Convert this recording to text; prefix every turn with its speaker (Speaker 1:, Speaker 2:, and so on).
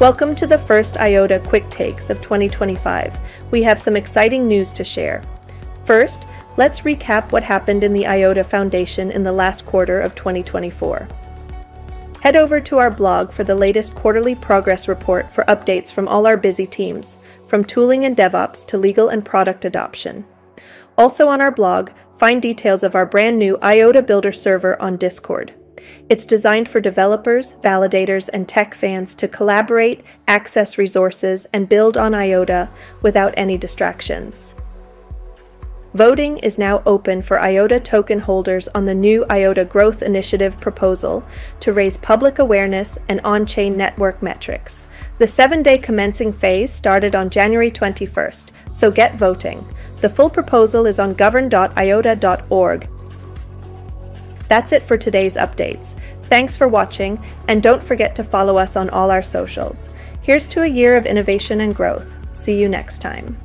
Speaker 1: Welcome to the first IOTA Quick Takes of 2025. We have some exciting news to share. First, let's recap what happened in the IOTA Foundation in the last quarter of 2024. Head over to our blog for the latest quarterly progress report for updates from all our busy teams, from tooling and DevOps to legal and product adoption. Also on our blog, find details of our brand new IOTA Builder server on Discord. It's designed for developers, validators, and tech fans to collaborate, access resources, and build on IOTA without any distractions. Voting is now open for IOTA token holders on the new IOTA Growth Initiative proposal to raise public awareness and on chain network metrics. The seven day commencing phase started on January 21st, so get voting. The full proposal is on govern.iota.org that's it for today's updates. Thanks for watching, and don't forget to follow us on all our socials. Here's to a year of innovation and growth. See you next time.